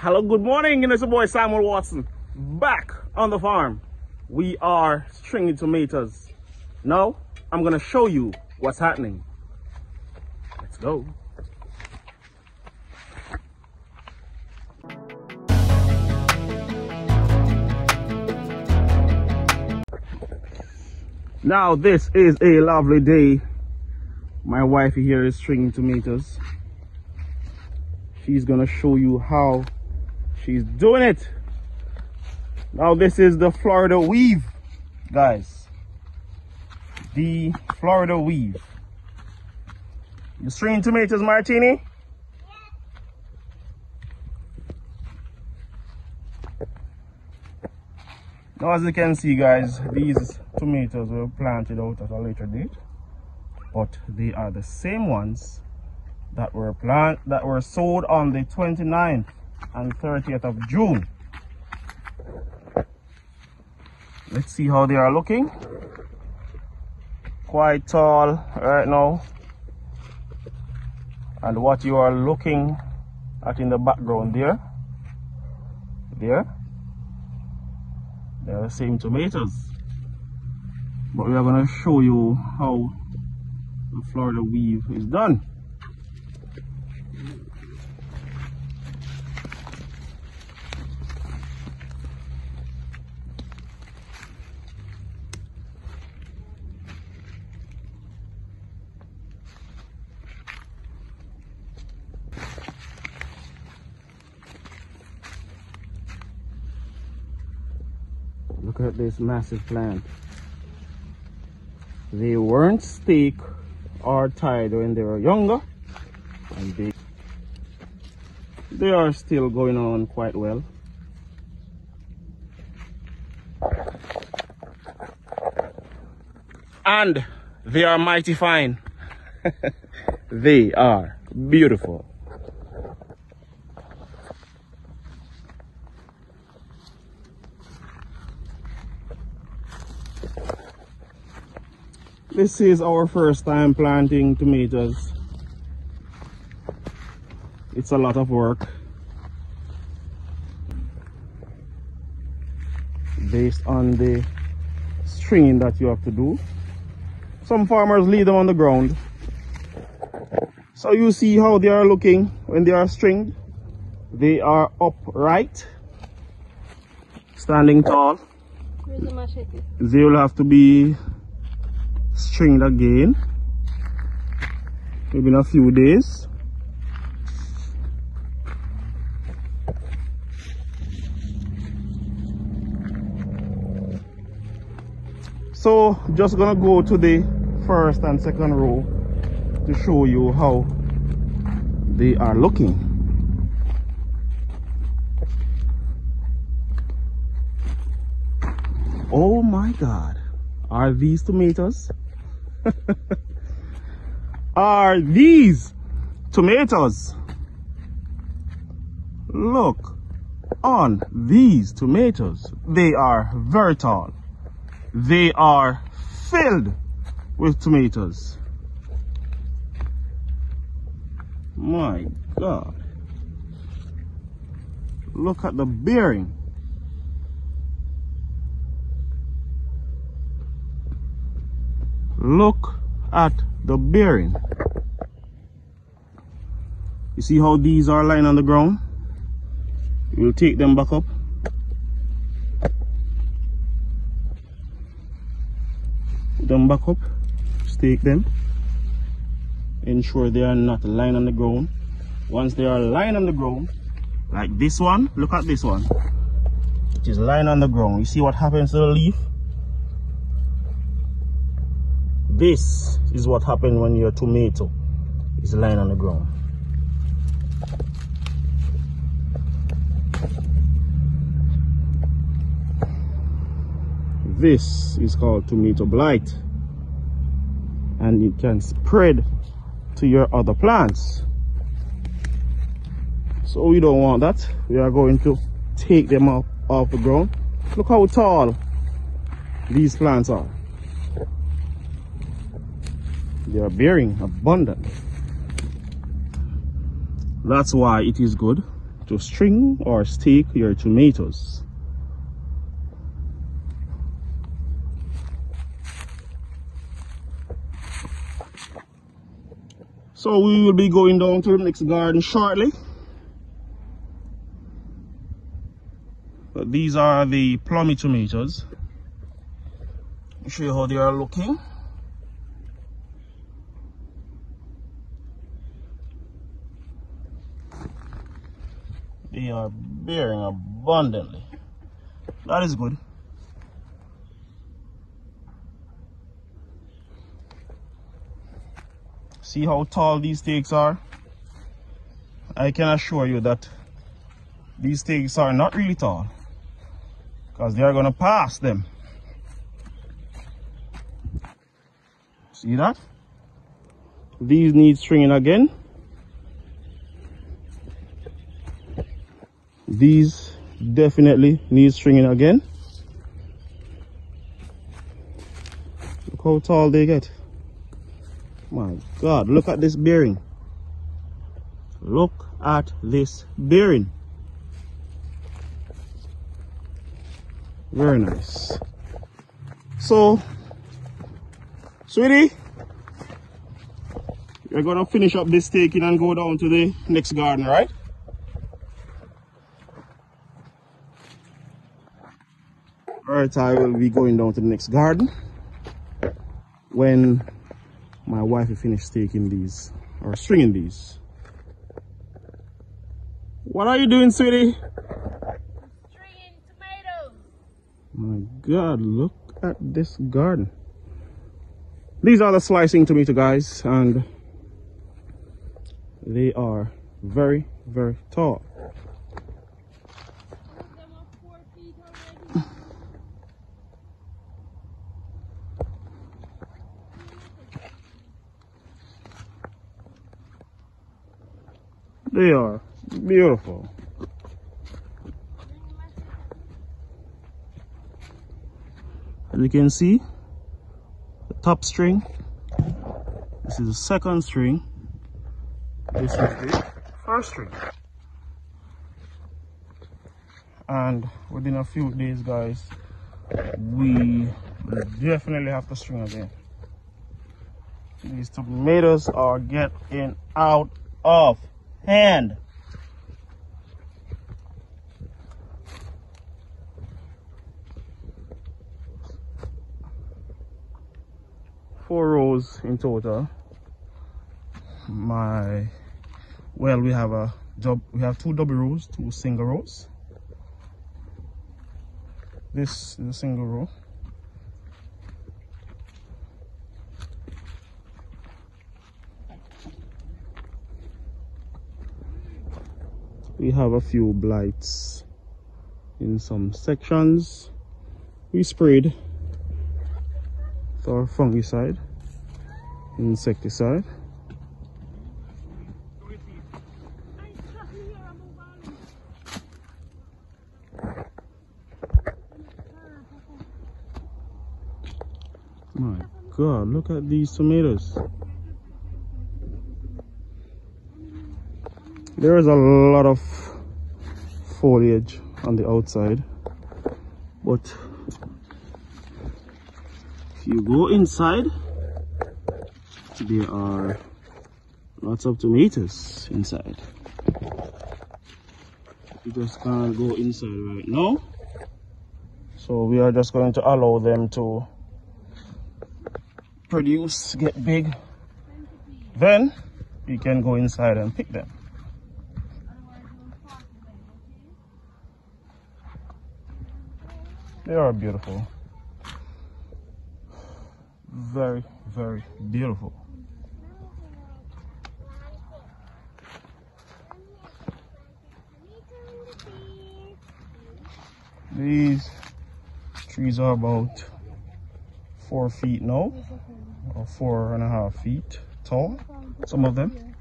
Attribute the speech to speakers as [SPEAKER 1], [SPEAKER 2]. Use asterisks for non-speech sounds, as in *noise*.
[SPEAKER 1] Hello, good morning. and It's your boy Samuel Watson back on the farm. We are stringing tomatoes. Now, I'm gonna show you what's happening. Let's go. Now, this is a lovely day. My wife here is stringing tomatoes. She's gonna show you how she's doing it. Now, this is the Florida weave, guys. The Florida weave. You stringing tomatoes, Martini? Now as you can see guys, these tomatoes were planted out at a later date, but they are the same ones that were plant that were sold on the 29th and 30th of June. Let's see how they are looking. Quite tall right now. And what you are looking at in the background there, there, they're the same tomatoes. But we are going to show you how the Florida weave is done. Look at this massive plant. They weren't staked or tied when they were younger. And they, they are still going on quite well. And they are mighty fine. *laughs* they are beautiful. This is our first time planting tomatoes. It's a lot of work. Based on the stringing that you have to do. Some farmers leave them on the ground. So you see how they are looking when they are stringed. They are upright, standing tall. They will have to be stringed again. Maybe in a few days. So just gonna go to the first and second row to show you how they are looking. Oh my god. Are these tomatoes *laughs* are these tomatoes. Look on these tomatoes. They are very tall. They are filled with tomatoes. My God. Look at the bearing. Look at the bearing. You see how these are lying on the ground? We'll take them back up. Put them back up. Stake them. Ensure they are not lying on the ground. Once they are lying on the ground like this one look at this one. Which is lying on the ground. You see what happens to the leaf this is what happened when your tomato is lying on the ground. This is called tomato blight. And it can spread to your other plants. So we don't want that. We are going to take them off off the ground. Look how tall these plants are they are bearing abundant that's why it is good to string or stake your tomatoes. So we will be going down to the next garden shortly. But these are the plummy tomatoes. Show you how they are looking. They are bearing abundantly. That is good. See how tall these stakes are? I can assure you that these stakes are not really tall because they are going to pass them. See that? These need stringing again. These definitely need stringing again. Look how tall they get. My God, look at this bearing. Look at this bearing. Very nice. So, sweetie, we're gonna finish up this taking and go down to the next garden, right? Alright, I will be going down to the next garden when my wife will finish staking these or stringing these. What are you doing, sweetie?
[SPEAKER 2] Stringing tomatoes.
[SPEAKER 1] My God, look at this garden. These are the slicing tomato guys and they are very, very tall.
[SPEAKER 2] Some of them are four feet already.
[SPEAKER 1] They are beautiful. As you can see, the top string. This is the second string. This is the first string. And within a few days, guys, we definitely have to string again. These tomatoes are getting out of hand. Four rows in total. My well, we have a job. We have two double rows, two single rows. This is a single row. We have a few blights in some sections. We sprayed our fungicide insecticide. My god look at these tomatoes there is a lot of foliage on the outside but if you go inside there are lots of tomatoes inside. You just can't go inside right now. So we are just going to allow them to produce get big. Then we can go inside and pick them They are beautiful. Very, very beautiful. These trees are about four feet now, or four and a half feet tall, some of them.